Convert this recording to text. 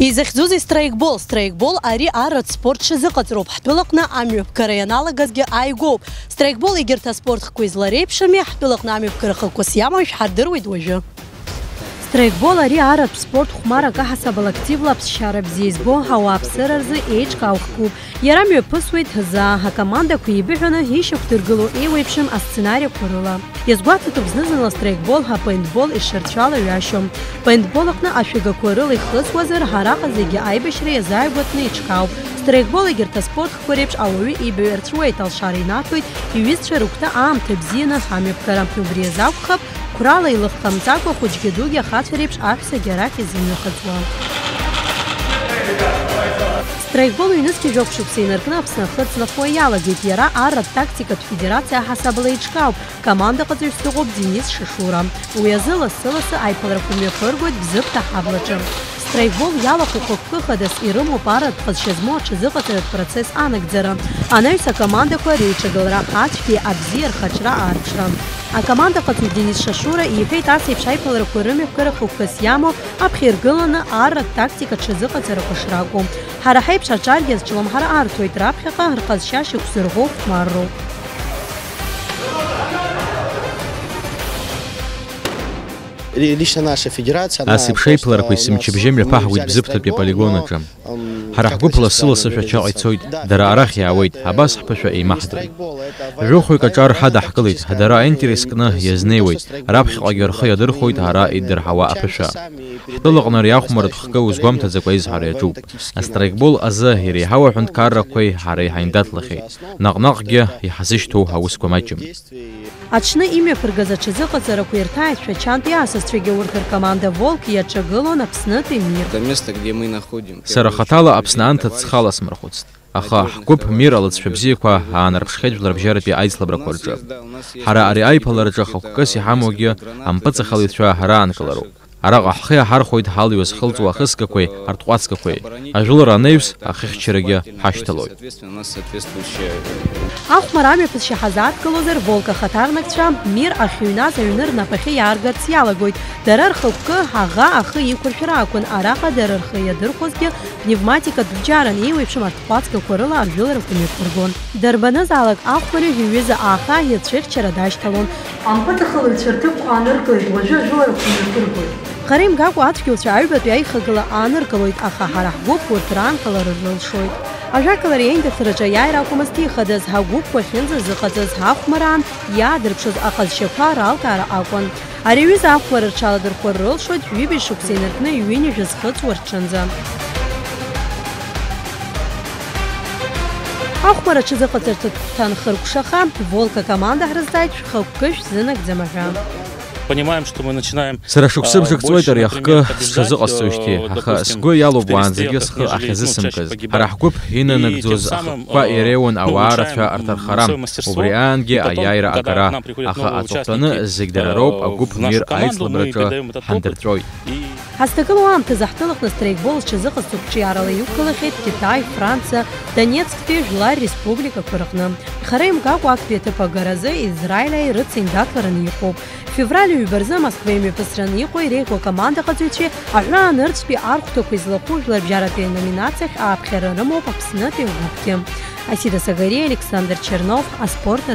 Изахьӡузеи страйкбол, страйкбол ари арратә спорт шазыҟаҵароуп. Ҳтәылаҟны амҩаԥгара ианалагазгьы ааигәоуп. Страйкбол егьырҭ аспортхқәа излареиԥшами, ҳтәылаҟны амҩаԥгара хықәас иамоу. Страйкбол ари арратә спорт хәмарак аҳасабала активла аԥсшьара бзиа избо ҳауааԥсыра рзы еиҿкаауахкуп. Иара мҩаԥысуеит ҳзаа акомандақәа еибыҳәаны ишьақәдыргыло еиуеиԥшым асценариақәа рыла. Иазгәаҭатәуп зны-зынла страйкбол ҳа пейнтбол ишырцәало ҩашьом. Пейнтбол аҟны ашәагақәа рыла ихысуазар ҳараҟа зегьы аибашьра иазааигәатәны иҿкаауп. Страйкбол егьырҭ аспортқәа реиԥш ауаҩы ибаҩарцәуеит, алшара инаҭоит, иҩызцәа рыгәҭа аамҭа бзианы ҳамҩаԥгара. Убри қәрала илыхҟамҵакәа хәыҷгьы дугьы ахацәа реиԥш аҳәсагьы арахь изымҩахыҵуа. Страйкбол ҩнызқьи жәохәшықәса инаркны Аԥсны ахы ҵнахуа иалагеит. Иара арратә тактикатә федерациа аҳасабала иҿкаауп. Командаҟаҵаҩыс Денис Шишура. Уи азы лассы-лассы. Страйкбол иалахәу хықәкыхадас ирымоуп арратә ҟазшьа змоу аҽазыҟаҵаратә процесс анагӡара. Анаҩс акомандақәа реиҿагылара ацәгьеи абзиа рхаҿра аарԥшра. Акомандаҟаҵаҩ Денис Шашура иҳәеит ас еиԥш аиԥыларақәа рымҩаԥгара хықәкыс иамоу аԥхьа иргыланы арратә тактика ҽазыҟаҵарақәа шракәу. Ҳара ҳаиԥш аҿаргьы азҿлымҳара аарҭоит раԥхьаҟа рҟазшьа шықәсырӷәӷәо хәмарроуп. Лично наша федерация ас еиԥш аиԥыларақәа исымчыбжьа мҩаԥаҳуеит бзыԥҭатәи аполигон аҿы ҳара ҳгәыԥ лассы-лассы шәачаҟа ицоит дара арахь иаауеит абас ҳԥышәа еимаҳдоит жәохәҩык аҿар ҳадаҳкылеит дара аинтерес кны иазнеиуеит раԥхьаҟагьы рхы иадырхәоит ҳара идырҳауа аԥышәа ҳтәылаҟны ари ахәмарратә хкы узгәамҭаӡакәа изҳара иаҿуп астрайкбол азы иреиҳау аҳәынҭқаррақәеи ҳара иҳаиндаҭлахьеит наҟ-наҟгьы иҳазышьҭоу аусқәа маҷым Аҽны имҩаԥыргаз аҽазыҟаҵарақәа ирҭааит Шәачантә иаасасцәагьы урҭ ркоманда Волк иаҿагылон Аԥснытәи мир. Сара хаҭала Аԥсны анҭыҵ схаласмырхәыцт. Аха ҳгәыԥ мир алыҵшәа бзиақәа аанарԥшхеит жәларбжьаратәи аицлабрақәа рҿы. Ҳара ари аиԥылараҿы хықәкыс иҳамоугьы ампыҵахалаҩцәа ҳараанкылароуп. Араҟа ҳхы иаҳархәоит ҳалҩыз хылҵуа ахысгақәеи артҟәацгақәеи. Ажәылара анаҩс ахыхьчарагьы ҳашьҭалоит. Ахәмара амҩаԥысшьа ҳазааҭгылозар Волк ахаҭарнакцәа мир ахьыҩназ аҩны рнапахьы иааргарц иалагоит. Дара рхықәкы ҳаӷа ахы иқәыршәара акәын. Араҟа дара рхы иадырхәозгьы пневматикатә бџьаран еиуеиԥшым артҟәацгақәа рыла ажәыларақәа мҩаԥыргон. Дарбанызаалак ахәмари иҩыза аха иацәыхьчара дашьҭалон. Ампыҵахалаҩцәа рҭыԥқәа ааныркылеит, уажәы ажәыларақәа мҩаԥыргоит. Хара имгакәа ацәгьоуцәа аҩбатәи аихагыла ааныркылоит, аха ҳара ҳгәыԥ урҭ раанкылара рылшоит. Ажәакалара иеиндаҭраҿы иааира акәмызт ихадаз ҳагәыԥқәа ахьынӡазыҟаҵаз ҳахәмараан иаадырԥшыз аҟазшьақәа ралкаара акәын. Ари аҩыза ахәмара рҽаладырхәыр рылшоит ҩыбаҩ шықәса инаркны иҩынҩажәа зхыҵуа рҿынӡа. Ахәмара аҽазыҟаҵарҭа ҭанхыркәшаха Волка команда ҳрызҵааит шәхықәкы шәзынагӡам. Понимаем, что мы начинаем Сара шықәсы бжак-ҵуеит ари ахкы сҽазыҟасҵоижьҭеи, аха сгәы иалоуп уаанӡагьы схы ахьазысымкыз. Ҳара ҳгәыԥ инанагӡоз ахықәкқәа иреиуан ауаарацәа арҭархара, убри аангьы аиааира агара, аха дара роуп агәыԥ мир аицлабраҿы ҳандырҵәоит. Ҳазҭагылоу аамҭазы ҳҭылаҟны стрейкбол зҽазыҟазҵо ҿиарала иқәгылахьеит Китай, Франциа, Донецктәи Жәлар Республикақәа рҟны. Ихара имгакәа актәи аҭыԥ агаразы Израиль ирыциндаҭлараны иҟоуп. Февраль ҩбарзы Москва имҩаԥысраны иҟоу иреиӷьу акомандаҟаҵаҩцәеи аҳәаа нырцәтәи архәҭақәа излахәу жәларбжьаратәи номинациахь ааԥхьара рымоуп Аԥснытәи Александр Чернов, Аспорт.